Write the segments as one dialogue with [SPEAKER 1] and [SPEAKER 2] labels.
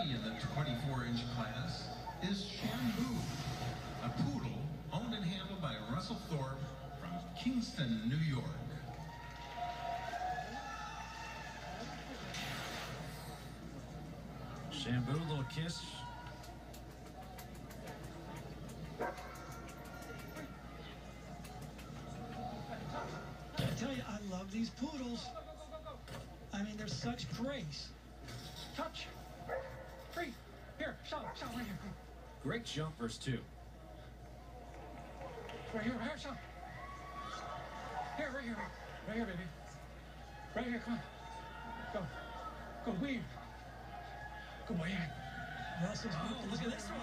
[SPEAKER 1] in the 24-inch class is Shambhu, a poodle owned and handled by Russell Thorpe from Kingston, New York.
[SPEAKER 2] Shambhu, a little kiss.
[SPEAKER 3] I tell you, I love these poodles. I mean, they're such grace.
[SPEAKER 4] Shot, shot right here.
[SPEAKER 2] Great jumpers, too.
[SPEAKER 4] Right here, right here, shot. Here, right here. Right here, baby. Right here, come on. Go. Go, weave. Good boy, yeah.
[SPEAKER 3] Russell's
[SPEAKER 2] Oh, look at this one.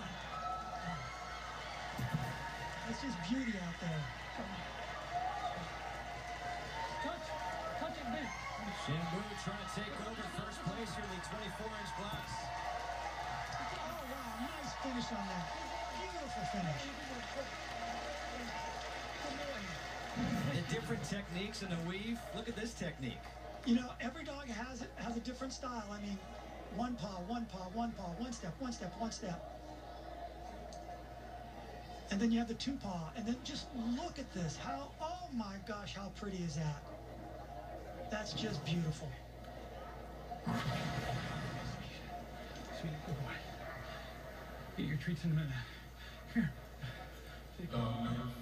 [SPEAKER 3] It's just beauty out there.
[SPEAKER 4] Touch. Touch it, baby.
[SPEAKER 2] Shambhu trying to take over first place here in the 24-inch class.
[SPEAKER 3] Finish on that. Beautiful finish.
[SPEAKER 2] The different techniques in the weave. Look at this technique.
[SPEAKER 3] You know, every dog has has a different style. I mean, one paw, one paw, one paw, one step, one step, one step. And then you have the two paw. And then just look at this. How, oh my gosh, how pretty is that? That's just beautiful.
[SPEAKER 4] Get your treats in a minute. Here.
[SPEAKER 1] Uh,